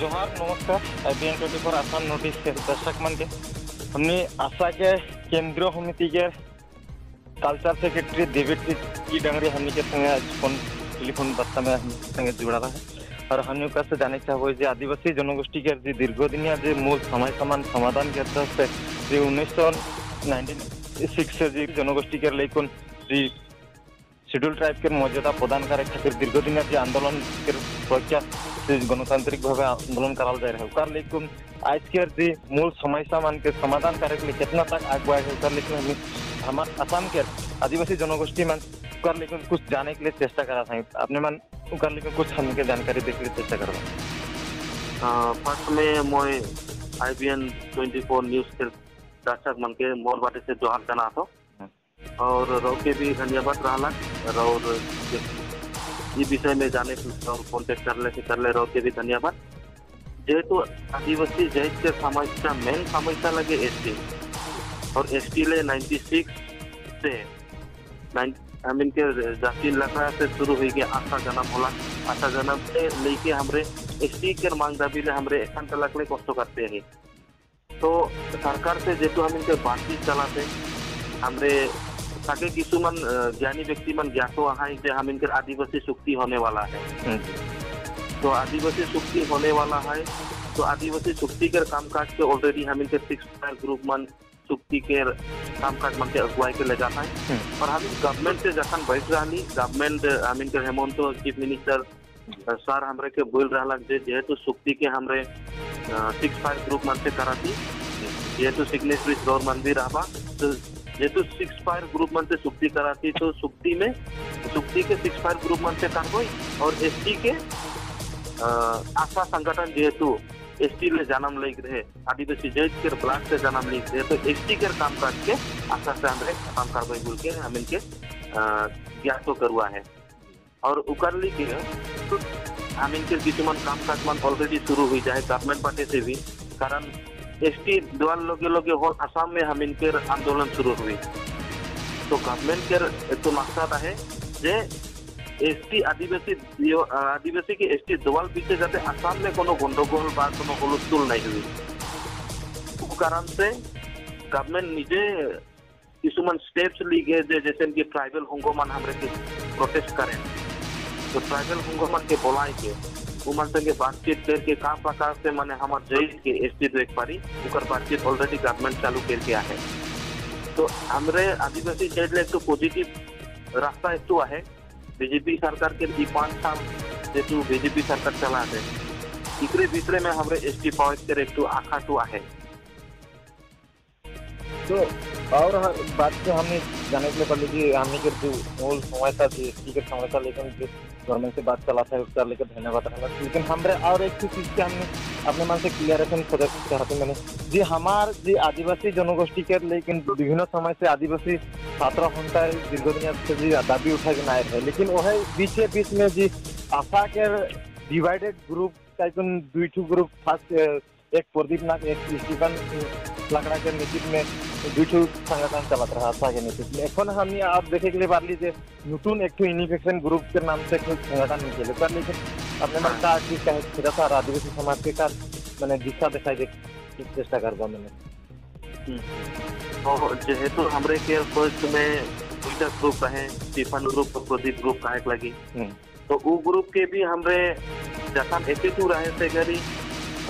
जोहार नमस्कार IBN twenty four Assam notice के दर्शक मन के हमने आशा के केंद्रीय समिति के कल्चर सेक्रेटरी देवेट की डंगरी हमने के संगे आज फ़ोन टेलीफोन वार्ता में हम संगे जुड़ा रहा है और हमने का से जाने चाहो जे आदिवासी जनगोष्ठी के जे दीर्घदिनिया जे मूल समय समान समाधान के तरफ़ से जे उन्नीस सौ नाइनटीन सिक्स से जे जनगोष्ठी के लेकिन जे शेड्यूल के मर्यादा प्रदान करे खातिर दीर्घदिनिया जे आंदोलन के से गणतांत्रिक भावे आंदोलन कराल जाए रहे। ओकर लेकिन आज के जे मूल समस्या मान के समाधान करे के लिए कितना तक आगे बढ़े है ओकर लेकिन हम हमार असम के आदिवासी जनगोष्ठी मान ओकर लेकिन कुछ जाने के लिए चेष्टा करा था। अपने मन ओकर लेकिन कुछ हमके जानकारी देने के लिए चेष्टा करवा फ़र्स्ट में मैं आईबीएन 24 न्यूज़ के दर्शक मन के मोर बाटे से जोहार जना तो और रौ के भी धन्यवाद रहा और ये विषय में जाने और कॉन्टेक्ट करले से करले रौ के भी धन्यवाद। जेहेतु आदिवासी जैत के समस्या मेन समस्या लगे एसटी और एसटी ले 96 से आई मीन के जाति लगा से शुरू हुई के आशा जन्म होला। आशा जन्म से लेके हमरे एसटी के मांग दाबी ले हमरे एखान तलक ले कष्ट करते हैं। तो सरकार से जेतु हम इनके बातचीत चलाते, हमरे ताकि किसुमन ज्ञानी व्यक्ति मन ज्ञातो है जे हम इनके आदिवासी सुक्ति होने वाला है। तो आदिवासी सुक्ति होने वाला है तो आदिवासी सुक्ति के कामकाज के ऑलरेडी हम इनके सिक्स ग्रुप मन सुक्ति के कामकाज मन के अगुवाई के ले जाता है और हम गवर्नमेंट से जखन बैठ रही गवर्नमेंट हम इनके हेमंत चीफ मिनिस्टर सर हमरे के बोल रहा जे जेहेतु सुक्ति के हमरे सिक्स फाइव ग्रुप मन से कराती जेहेतु सिग्नेचरी दौर मन भी रहा तो जेहेतु सिक्स फायर ग्रुप मन से सुक्ति कराती तो सुक्ति में, सुक्ति के सिक्स फायर ग्रुप मन से करबो और एसटी के आशा संगठन जेहेतु एसटी ले जन्म ले रहे, आदिवासी जैत के ब्लॉक से जन्म ले रहे तो एसटी के काम काज के आशा से हमरे काम करबो बोल के हम इनके ज्ञातो करवा है। और उकर ली के तो हम इनके किसुमन काम काज मन ऑलरेडी शुरू हुई जाए गवर्नमेंट पार्टी से भी, कारण एसटी द्वार लोगे लोगे हो असम में हम इनके आंदोलन शुरू हुई तो गवर्नमेंट के तो मकसद है जे एसटी आदिवासी आदिवासी के एसटी दवाल पीछे जाते, आसाम में कोनो गंडगोल बा, कोनो नहीं हुई। वो कारण से गवर्नमेंट निजे किसुमन स्टेप्स ली गए जैसे कि ट्राइबल हुंगोमन हमरे प्रोटेस्ट करें। तो ट्राइबल हुंगोमन के बोलाए के उमन संगे बातचीत करके का प्रकार से माने हमार जैत के एसटी देख पारी उकर बातचीत ऑलरेडी गवर्नमेंट चालू करके आहे। तो हमरे आदिवासी ले एक तो पॉजिटिव रास्ता एक तो है बीजेपी सरकार के ई पाँच साल जेतु बीजेपी सरकार चला है, इकरे भीतरे में हमरे एसटी पावर के एक तो आखा तो आहे। तो और बात से हमने जाने के लिए पड़ लीजिए हमने के जो मूल समस्या थी एसटी के समस्या लेकिन गवर्नमेंट से बात चला था उसका लेकर धन्यवाद लेकिन हमारे और एक चीज़ के हमने अपने मन से क्लियरेशन खोज चाहते मैंने जी, हमार जी आदिवासी जनगोष्ठी के, लेकिन विभिन्न समय से आदिवासी छात्र होता है, दीर्घदिन से जी दाबी उठा के नायर है। लेकिन वह बीचे बीच में जी आशा के डिवाइडेड ग्रुप का दुई ग्रुप फ़र्स्ट एक प्रदीप नाथ एक स्टीफन लकड़ा के नेतृत्व में यूट्यूब संगठन चलत रहा आशा के एखन हम आप देखे के लिए नतून एक तो इनिफेक्शन ग्रुप के नाम से संगठन निकले पर अपने हाँ। मन आदिवासी समाज के कारण मैंने दिशा दिखाई दे चेष्टा करबा मैंने। जेहेतु हमरे के फ़र्स्ट में ट्विटर ग्रुप रहे टिफन ग्रुप प्रदीप ग्रुप कहे लगी। हम्म। तो वो ग्रुप के भी हमरे जखन एटीट्यूड रहे से घरी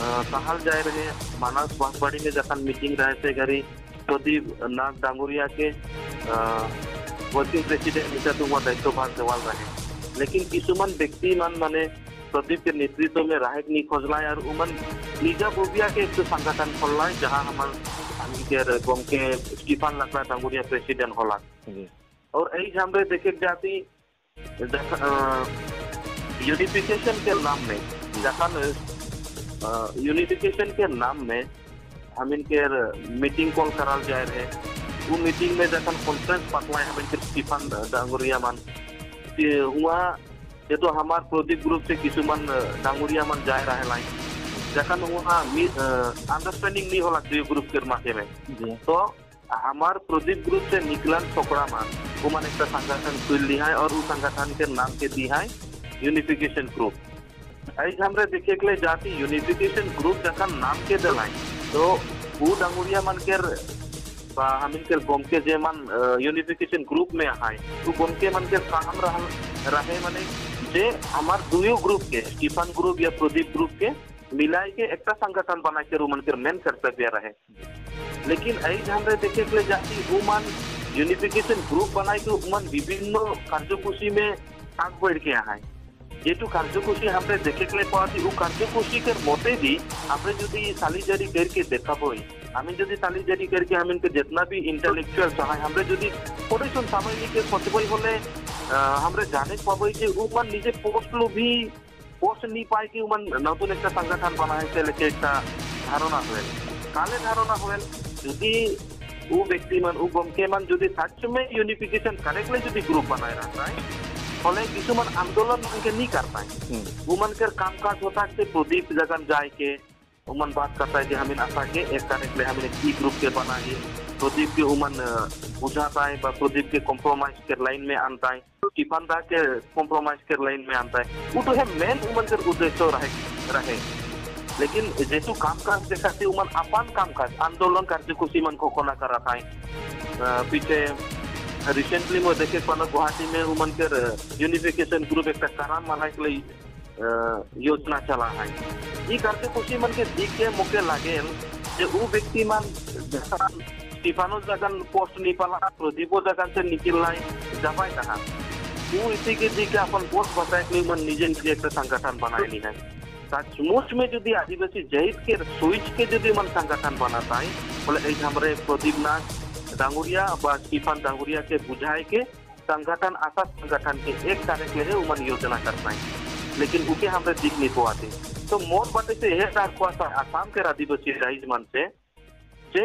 कहल जाए रहे मानस बांसवाड़ी में जखन मीटिंग रहे से घरी प्रदीप नाग डांगुरिया के वर्किंग प्रेसिडेंट हिसाब हुआ दायित्वभार देवाल रहे लेकिन किसुमन व्यक्ति मन माने प्रदीप के नेतृत्व में राहक नहीं खोजला और उमन निजा बोबिया के एक संगठन खोलला जहाँ हमार के गम के स्टीफन लकड़ा डांगुरिया प्रेसिडेंट होला और यही हमरे देखे जाती यूनिफिकेशन के नाम में जखन यूनिफिकेशन के नाम में हम इनके मीटिंग कॉल कराल जाए रहे। वो मीटिंग में जखन कॉन्फ्रेंस पतला हम इनके स्टीफन डांगुरिया मन हुआ ये तो हमार प्रदीप ग्रुप से किसुमन डांगुरिया मन जाए रहे लाइन। जखन वहाँ अंडरस्टैंडिंग नहीं होला ग्रुप के माथे में। तो हमार प्रदीप ग्रुप से निकलन छोकरा मान वो मन एक संगठन खुल दी है और उस संगठन के नाम के दी है यूनिफिकेशन ग्रुप ಐದು ನಮ್ರೆ ದಿಕ್ಕೇಕ್ಲೆ ಜಾತಿ यूनिफिकेशन ग्रुप जखन नाम के दिलाई। तो ऊ डांगुरिया मन के हम इनके गोम के जे मन यूनिफिकेशन ग्रुप में आए। तो गोम के मन के काम रहन रहे मने जे हमार दुयो ग्रुप के, स्टीफन ग्रुप या प्रदीप ग्रुप के मिलाए के एक संगठन बना के रूमन के मेन कर्तव्य रहे। लेकिन ऐ हमरे देखे के जाति ऊ मन यूनिफिकेशन ग्रुप बनाए के मन विभिन्न कार्यकूशी में आग बढ़ के आए। যেটু જેટલું আপনি આપણે દેખેકલે পাওয়াছি ও কার্যকোষীকের মতে দি আপনি যদি সালিজারি সালিজারিদেরকে দেখাবো আমি যদি সালিজারি সালিজারিদেরকে আমাকে যেতনা ভি ইন্টেলেকচুয়াল সহায় আমরা যদি পড়েছন সামাজিকের পসিবল হলে আমরা জানে পাবো যে ও মান নিজে পোস্ট লো ভি পোস্ট নি পায় কি মান নতুন একটা সংগঠন বানাইছে, লেখে একটা ধারণা হয়ে কালে ধারণা হয়ে যদি ও ব্যক্তি মান, ও গমকে মান যদি সাচ্চমে ইউনিফিকেশন কারেক্টলি যদি গ্রুপ বানায় রাখা फले কিছুমান आंदोलन मन के नहीं कर पाए वुमन के काम काज होता है प्रदीप जगन जाए के उमन बात करता है कि हमें आशा के एक करने के लिए हमें की ग्रुप के बनाए प्रदीप के उमन बुझाता है बा प्रदीप के कॉम्प्रोमाइज के लाइन में आता है टिफान दा के कॉम्प्रोमाइज के लाइन में आता है वो तो है मेन उमन के उद्देश्य रहे रहे लेकिन जेतु काम काज देखा थे उमन अपन काम काज आंदोलन कार्यसूची मन को कोना कर रहा है पीछे रिसेंटली मैं देखे पाना गुवाहाटी में उमन के यूनिफिकेशन ग्रुप एक कराम मनाए के लिए योजना चला है। ई कार्यसूची मन के दिख के मुके लागे जे उ व्यक्ति मान स्टीफानो जगन पोस्ट नहीं पाला प्रदीपो जगन से निकल लाई जबाई कहा। वो इसी के दिख के अपन पोस्ट बताए के मन निजे निजे एक संगठन बनाए नहीं है। सचमुच में यदि आदिवासी जहित के स्विच के यदि मन संगठन बनाता है, बोले हमारे प्रदीप नाथ डांगुरिया व डांगुरिया के बुझाए के संगठन आशा संगठन के एक कार्य के लिए उमन योजना करना है लेकिन उके हमरे दिख नहीं पाते तो मोर बाटे से यह को आसाम के आदिवासी राइज मन से जे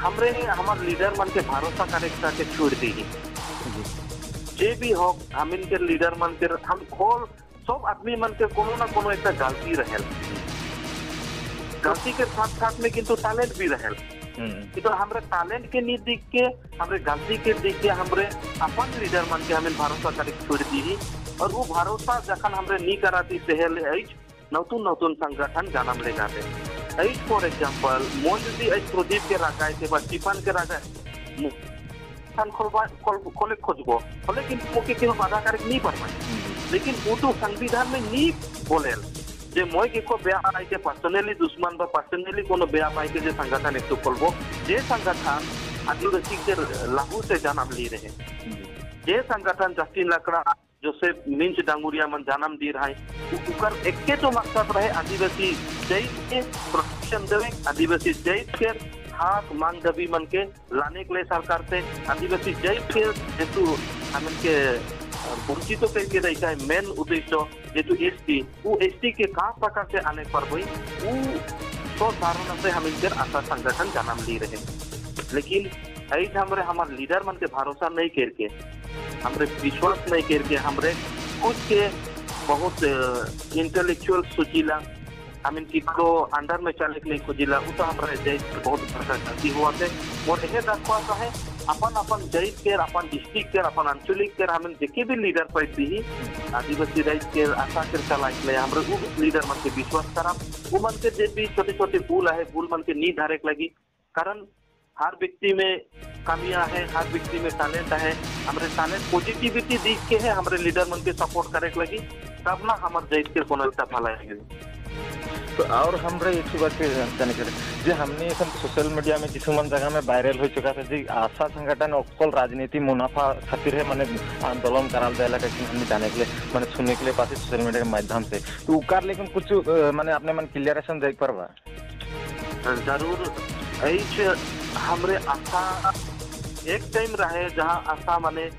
हमरे हमार लीडर मन के भरोसा करे के छोड़ दी जे भी हो हम इनके लीडर मन के हम खोल सब आदमी मन के कोनो ना कोनो एक गलती रहल गलती के साथ साथ में किंतु टैलेंट भी रहल तो हमारे टैलेंट के नहीं दिख के हमारे गलती के दिख के हमारे अपन लीडर मन के हमें भरोसा करे छोड़ दी और वो भरोसा जखन हमरे नहीं कराती सेहल नतुन नतुन संगठन जन्म ले जाते। फॉर एग्ज़ाम्पल मोन यदि एज प्रदीप के रागाए थे बस टिफन के संगठन खोले खोजबो। खोले कि मुके केहू बाधा करे नहीं पर लेकिन वो तो संविधान में नहीं बोलेल। যে মই কেকো বেয়া পাইকে পার্সোনালি দুশ্মন বা পার্সোনালি কোনো বেয়া পাইকে যে संगठन एक तो खोलबो जे संगठन आदिवासी के लागू से जन्म ली रहे जे संगठन जस्टिन लकड़ा जोसेफ मिंच डांगुरिया मन जन्म दी रहा है उकर एके तो मकसद रहे आदिवासी जय के प्रोटेक्शन देवे आदिवासी जय के हाथ मांग दबी मन के लाने के लिए सरकार से आदिवासी जय के हेतु हम के वंचित करके रहता है मेन उद्देश्य जेतु एस टी वो एस टी के कहा प्रकार से आने पर हुई वो सौ धारणा से हम इनके आशा संगठन जन्म ली रहे लेकिन ऐज हमारे हमारे लीडर मन के भरोसा नहीं करके हमारे विश्वास नहीं करके हमारे खुद के बहुत इंटेलेक्चुअल सोचिला हम इनकी को अंडर में चले के लिए खोजिला वो तो हमारे देश बहुत गलती हुआ थे और यह दरख्वास्त है अपन अपन जैत के अपन डिस्ट्रिक्ट के अपन आंचलिक के हम जेके भी लीडर पैती ही, आदिवासी राइज के आशा के चला के हमरे वो लीडर मन के विश्वास करा वो मन के जे भी छोटे छोटे भूल है भूल मन के नी धारे लगी, कारण हर व्यक्ति में कमियाँ है, हर व्यक्ति में टैलेंट है हमारे टैलेंट पॉजिटिविटी दिख के है, हमारे लीडर मन के सपोर्ट करे लगी, तब ना हमारे जैत के अच्छा भलाई तो और हमरा एक बात के जाने के जे, हमने एखन सोशल मीडिया में किसुमान जगह में वायरल हो चुका था, जी, आशा संगठन अक्सर राजनीति मुनाफा खातिर है, मैंने आंदोलन करा दे हमने जाने के लिए, मैंने सुनने के लिए पास सोशल मीडिया के माध्यम से। तो उकार लेकिन कुछ मैंने अपने मन क्लियरेशन देख पर हाँ, ज़रूर। हमरे आशा, एक टाइम रहे जहाँ आशा माने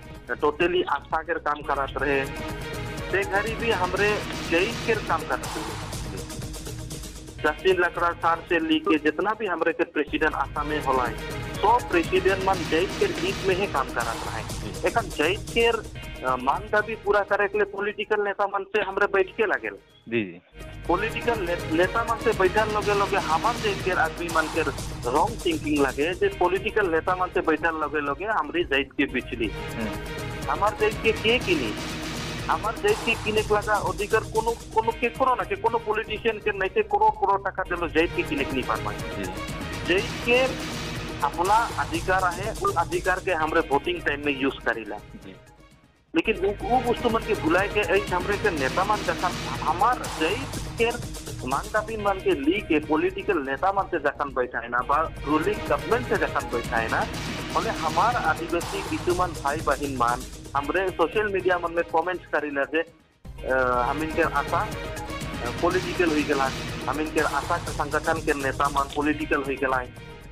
टोटली आशा के काम करात रहे। घड़ी भी हमरे जई के काम करते रहे। जस्टिन लकड़ा सर से लेके जितना भी हमारे के प्रेसिडेंट आसाम में होला है सब प्रेसिडेंट मन जैत के हित में ही काम करत रहे एक जैत के मांग दाबी पूरा करे के लिए पॉलिटिकल नेता मन से हमरे बैठ के लगे जी जी। पॉलिटिकल नेता मन से बैठल लगे लगे हमार जैत के आदमी मन के रॉन्ग थिंकिंग लगे जे पॉलिटिकल नेता मन से बैठल लगे लगे हमरी जैत के बिचली हमार जैत के के किनी আমার যেই কিনে লাগা অধিকার কোন কোন কে না পলিটিশিয়ান কে করো করো টাকা যেই কিনে अपना अधिकार है अधिकार के हमरे वोटिंग टाइम में यूज़ करेला लेकिन वो वस्तु मन के भुलाए के हमरे के नेता मन जखन हमार जेई के मान दाबी मन के ली के पॉलिटिकल नेता मन से जखन बैठा है ना बा रूलिंग गवर्नमेंट से जखन बैठा है ना बोले हमार आदिवासी किसुमान भाई बहन मान, हमरे सोशल मीडिया मन में कमेंट्स करीला जे हम इनके आशा पॉलिटिकल हुई गला हम इनके आशा के संगठन के नेता मान पॉलिटिकल हुई गला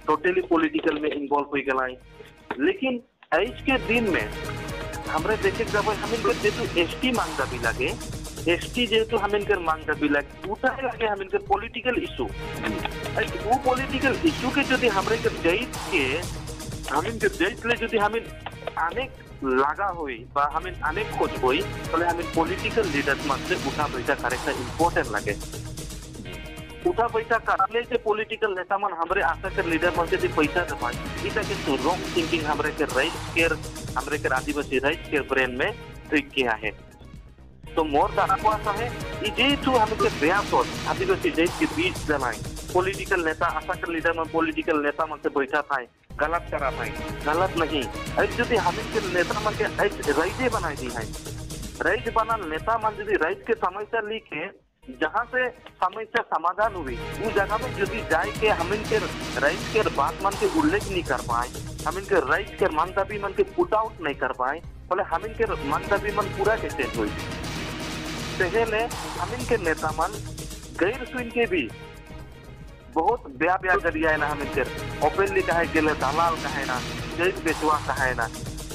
टोटली पॉलिटिकल में इन्वॉल्व हुई गला लेकिन आज के दिन में, हमरे देखे जब हम इनके जेतु एसटी मांग दाबी लगे एस टी जेतु हम इनके मांग दाबी लगे उठाए लगे हम इनके पॉलिटिकल इशू वो पॉलिटिकल इशू के यदि हमरे के के हम इनके जैत ले यदि हम अनेक লাগা হই বা আমি অনেক খোঁজ বই তাহলে আমি পলিটিক্যাল লিডার মাঝে উঠা বৈঠা কারেক্টটা ইম্পর্টেন্ট লাগে উঠা বৈঠা কাটলে যে পলিটিক্যাল नेता मन हमरे आशा के लीडर मन के पैसा दे पाए इटा के तो रॉन्ग थिंकिंग हमरे के राइट केयर हमरे के आदिवासी राइट केयर ब्रेन में तो किया है तो मोर दाना को आशा है ये जे तू हम के प्रयास हो आदिवासी जैत के बीच जलाए पॉलिटिकल नेता के लीडर मन पॉलिटिकल नेता मन से बैठा था, गलत करा था, गलत नहीं। ऐसे यदि हम के नेता मन के ऐसे राइटे बनाई दी है। राइट बना नेता मन यदि राइट के समस्या लिखे जहाँ से समस्या समाधान हुई, उस जगह में यदि जाए के हम इनके राइट के बात मन के उल्लेख नहीं कर पाए, हम इनके राइट के मंतव्य मन के पुट आउट नहीं कर पाए, बोले हम इनके मंतव्य मन पूरा कैसे हुई। पहले हम इनके नेता मन गैर सुन के भी बहुत ब्या ब्या है ना हम इनके ओपनली कहे गेले दलाल कहे ना, जैत बेचवा कहे ना।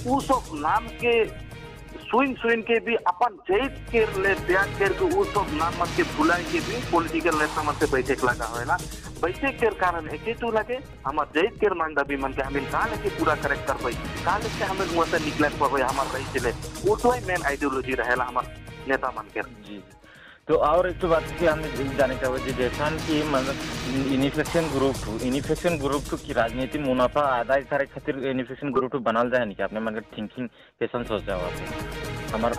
उ सब नाम के सुइन सुइन के भी, अपन जैत के ले त्याग कर के उ सब नाम मत के भुलाए के भी पॉलिटिकल नेता मन से बैठे लगा है ना। बैठे के कारण एक तो लगे हमार जैत के मांग दाबी मन के हमें कहाँ लेके पूरा करेक्ट कर पाई। कहाँ लेके हमें मुँह से निकले पाए हमार रही चले वो तो मेन आइडियोलॉजी रहेला हमार नेता मन के। जी। तो और एक तो बात की हम जाने चाहे जैसा कि मतलब इनिफेक्शन ग्रुप टू इनिफेक्शन ग्रुप टू की राजनीति मुनाफा आदाय सारे खातिर इनिफेक्शन ग्रुप टू बनाल जाए नहीं कि आपने मतलब थिंकिंग कैसा सोच जाओ आप हमार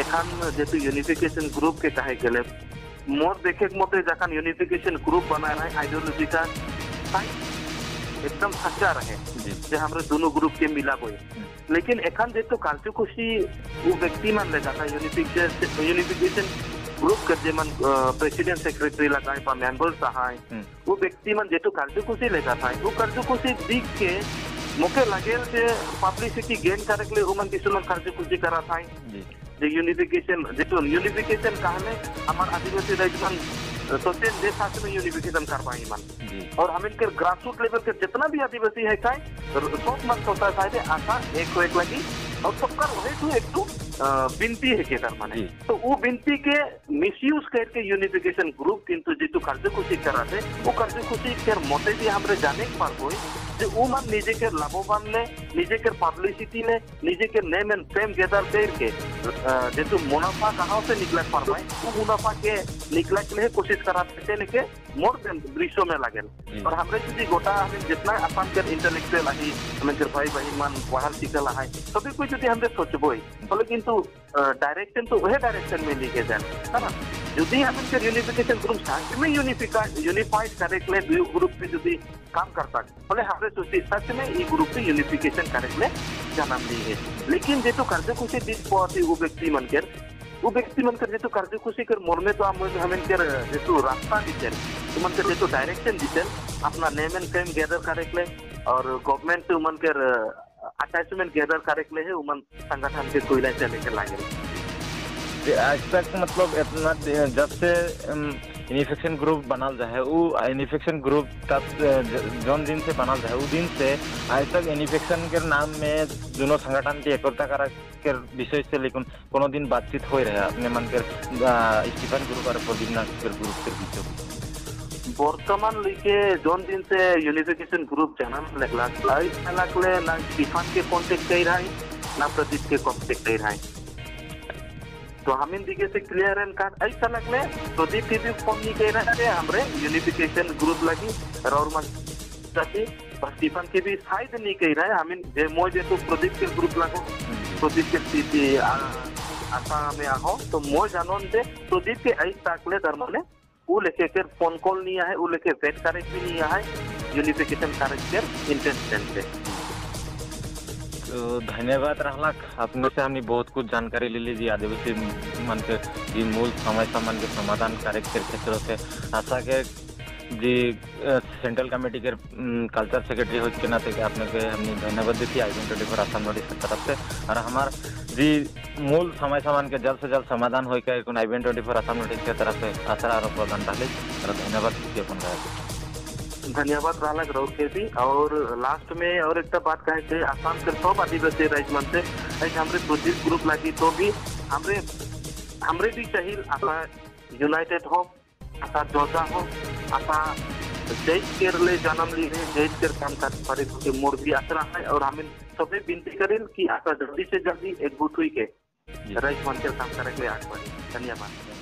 এখান যেহেতু ইউনিফিকেশন গ্রুপ के कहे गेले मोर देखे के मते जखन यूनिफिकेशन ग्रुप बनाए रहे आइडियोलॉजी का एकदम सच्चा रहे। जे। हमरे दोनों ग्रुप के मिला गयो लेकिन एखन जे तो कालचुकुशी वो व्यक्ति मान ले जाता यूनिफिकेशन यूनिफिकेशन ग्रुप के जे मन प्रेसिडेंट सेक्रेटरी लगाए पा मेंबर सहाय हम्म। वो व्यक्ति मन जे तो कालचुकुशी ले जाता है। वो कालचुकुशी दिख के मुके लगे से पब्लिसिटी गेन करे के लिए उमन किसुमन कालचुकुशी करा था जे। यूनिफिकेशन जे तो यूनिफिकेशन कहने हमार आदिवासी राइज सोचें देश शासन में यूनिफिकेशन कर पाएँगे मन। और हम इनके ग्रासरूट लेवल के जितना भी आदिवासी है चाहे सोच मत होता है शायद आशा एक को एक लगी। और सबका रहे तो एक तो अ, विनती है के कर माने जी। तो वो विनती के मिसयूज करके यूनिफिकेशन ग्रुप किंतु जेतु कार्यसूची कराते वो कार्यसूची के मते भी हमरे जाने के पार कोई যে ও মান নিজেকে লাভবান লে নিজেকে পাবলিসিটি লে নিজেকে নেম এন্ড ফেম গেদার करके जेतु मुनाफा कहाँ से निकले पर भाई वो मुनाफा के निकले के लिए कोशिश कराते थे लेके मोर देन दृश्य में लगे और हमरे जी गोटा हमें जितना अपन के इंटेलेक्चुअल आही हमें के भाई बहन मान बाहर निकल आहाय सभी कोई यदि हमरे सोचबो बोले किंतु डायरेक्शन तो वह डायरेक्शन में लिखे जाए है ना यदि हमें के यूनिफिकेशन ग्रुप सच में यूनिफिका यूनिफाइड करने के लिए ग्रुप पे यदि काम करता बोले हमारे सोचे सच में ये ग्रुप पे यूनिफिकेशन करने के लिए जाना नहीं है लेकिन जो कार्यसूची दी पाती वो व्यक्ति मन के व्यक्ति मन कर जेतु खुशी कर मोर में तो हम हमें कर जेतु रास्ता तो मन कर जेतु डायरेक्शन दिखे अपना नेम एंड फेम गैदर करे के लिए और गवर्नमेंट मन कर अटैचमेंट गैदर करे के लिए है उमन संगठन के कोयला चले के लागे। आज तक मतलब इतना, जब से इन्फेक्शन ग्रुप बनाल जाए वो इन्फेक्शन ग्रुप तब ज- जौन दिन से बनाल जाए वो दिन से आज तक इन्फेक्शन के नाम में दोनों संगठन के एकता करा के विषय से लेकिन कोनो दिन बातचीत हो रहे अपने मन के स्टीफन ग्रुप और प्रदीप नाथ के ग्रुप के बीच বর্তমান লিখে जोन दिन से यूनिफिकेशन ग्रुप जन्म लगला ऐसा लगले ना स्टीफन के कांटेक्ट कर रहा है ना प्रदीप के कांटेक्ट कर रहा है तो हम इन दिखे से क्लियर एंड कार्ड ऐसा लगले प्रदीप के भी फ़ोन कर रहा है हमरे यूनिफिकेशन ग्रुप लगी, और मन ताकि स्टीफन के भी शायद नहीं कह रहा है हम इन जे मोय जे तो प्रदीप के ग्रुप लगो प्रदीप के स्थिति आशा में आहो तो मो जानन दे प्रदीप के आई ताकले दरमाने उ लेके कर फ़ोन कॉल नहीं है उ लेके वेट करेक्ट भी नहीं है यूनिफिकेशन करेक्ट इंटेंशन से। तो धन्यवाद रहलक। अपने से हमने बहुत कुछ जानकारी ले लीजिए आदिवासी मन के मूल समस्या मन के समाधान कार्य के क्षेत्र से आशा के जी सेंट्रल कमेटी के कल्चर सेक्रेटरी हो के नाते के आपने के हमने धन्यवाद दी थी I twenty four Assam notice के तरफ़ से। और हमार जी, मूल समस्या मन के जल्द से जल्द समाधान हो के I twenty four Assam notice के तरफ़ से आशा आरोप प्रदान डाली और धन्यवाद दी अपन धन्यवाद रहलक रौर के भी और लास्ट में और एक बात कहे थे आसाम के सब आदिवासी राज्य मन से हमरे प्रोजेक्ट ग्रुप लगी तो भी हमरे हमरे भी चाहिए आशा यूनाइटेड हो आशा जोजा हो आशा जैस के लिए जन्म ली है जैस केर काम कर पारे के मोर भी आसरा है। और हमें सभी विनती करें कि आशा जल्दी से जल्दी एकजुट हुई के। राज्य मन के काम करे के आगे बढ़े। धन्यवाद।